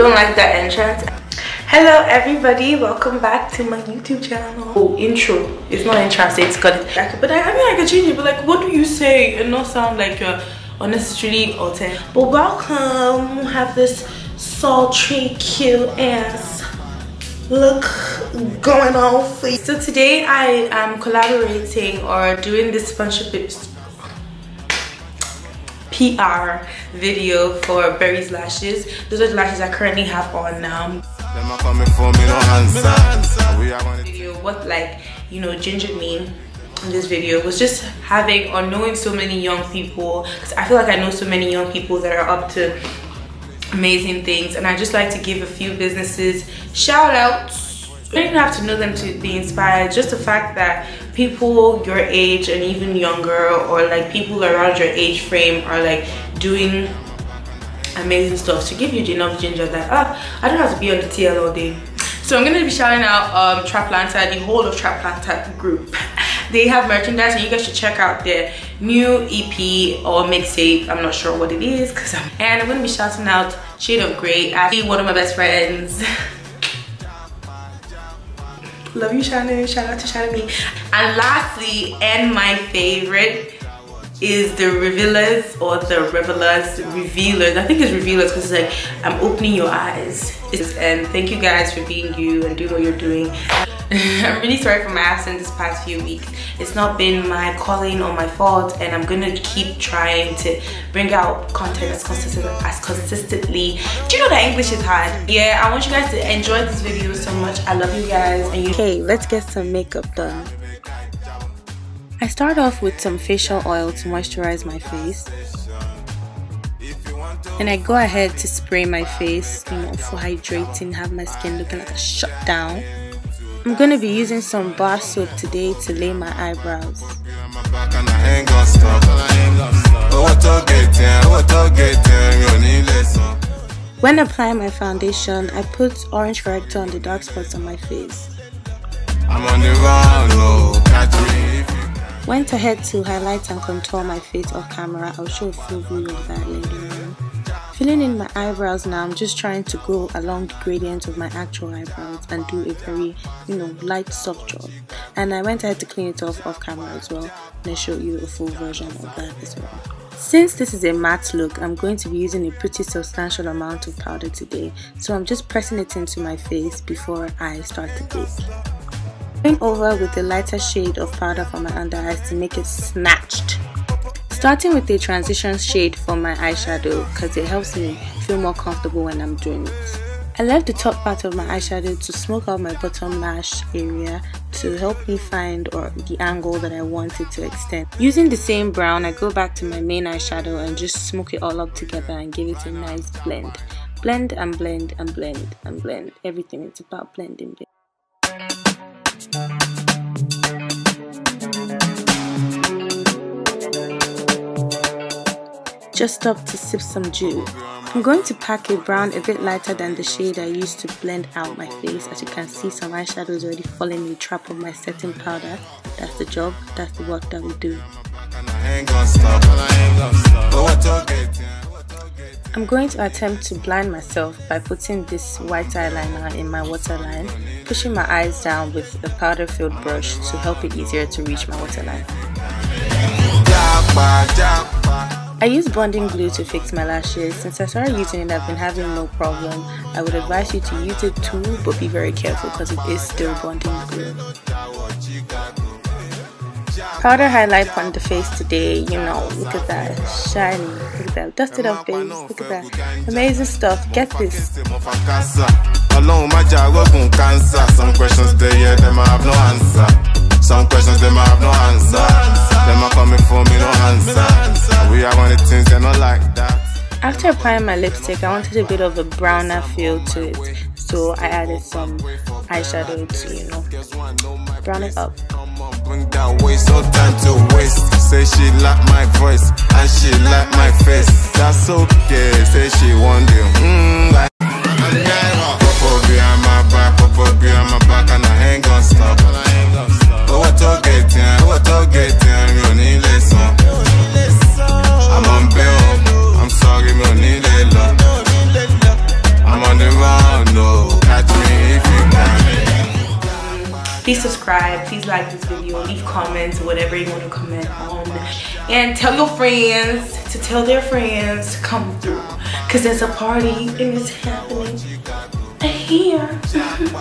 Don't like that entrance. Hello everybody, welcome back to my YouTube channel. Oh, intro. It's not entrance, it's got it. But I, I mean I can change it, but like what do you say and not sound like you're unnecessarily altered. But welcome, have this sultry cute ass look going on for you. So today I am collaborating or doing this sponsorship PR video for Berry's Lashes. Those are the lashes I currently have on um, now. Video, what like, you know, gingered me in this video was just having or knowing so many young people because I feel like I know so many young people that are up to amazing things and I just like to give a few businesses shout outs you don't even have to know them to be inspired. Just the fact that people your age and even younger or like people around your age frame are like doing amazing stuff to give you enough ginger that ah I don't have to be on the TL all day. So I'm gonna be shouting out um Traplanta, the whole of Traplanta group. They have merchandise and you guys should check out their new EP or mixtape. I'm not sure what it is because I'm and I'm gonna be shouting out Shade of Grey. Actually one of my best friends love you Shannon. Shout out to Shannon me and lastly and my favorite is the revealers or the revelers revealers. I think it's revealers because it's like i'm opening your eyes. And thank you guys for being you and doing what you're doing i'm really sorry for my absence this past few weeks. It's not been my calling or my fault and i'm gonna keep trying to bring out content as consistent as consistently. Do you know that english is hard? Yeah i want you guys to enjoy this video so much. I love you guys and you okay let's get some makeup done. I start off with some facial oil to moisturize my face. And I go ahead to spray my face, you know, for hydrating, have my skin looking like a shutdown. I'm to be using some bar soap today to lay my eyebrows. When applying my foundation, I put orange corrector on the dark spots on my face. Went ahead to highlight and contour my face off camera. I'll show a full view of that later. Filling in my eyebrows now, I'm just trying to go along the gradient of my actual eyebrows and do a very, you know, light soft job. And I went ahead to clean it off off camera as well and I show you a full version of that as well. Since this is a matte look, I'm going to be using a pretty substantial amount of powder today, so I'm just pressing it into my face before I start to bake. Going over with a lighter shade of powder for my under eyes to make it snatched. Starting with a transition shade for my eyeshadow because it helps me feel more comfortable when I'm doing it. I left the top part of my eyeshadow to smoke out my bottom lash area to help me find or the angle that I wanted to extend. Using the same brown, I go back to my main eyeshadow and just smoke it all up together and give it a nice blend. Blend and blend and blend and blend. Everything is about blending. Just stop to sip some juice. I'm going to pack a brown a bit lighter than the shade I used to blend out my face. As you can see, some eyeshadow is already falling in the trap of my setting powder. That's the job, that's the work that we do. I'm going to attempt to blind myself by putting this white eyeliner in my waterline, pushing my eyes down with a powder filled brush to help it easier to reach my waterline. I use bonding glue to fix my lashes. Since I started using it, I've been having no problem. I would advise you to use it too, but be very careful because it is still bonding glue. Powder highlight on the face today, you know, look at that, shiny, look at that, dusted up face, look at that, amazing stuff, get this. Some questions they yeah, them I have no answer. Some questions them I have no answer. Them are coming for me, no answer. We are one of the things not like that. After applying my lipstick, I wanted a bit of a browner feel to it, so I added some eyeshadow to, you know, brown it up bring that waist, no time to waste. Say she like my voice, and she like my face. That's okay, say she want you. Please subscribe please like this video leave comments whatever you want to comment on. And tell your friends to tell their friends to come through. Because there's a party and it's happening. Here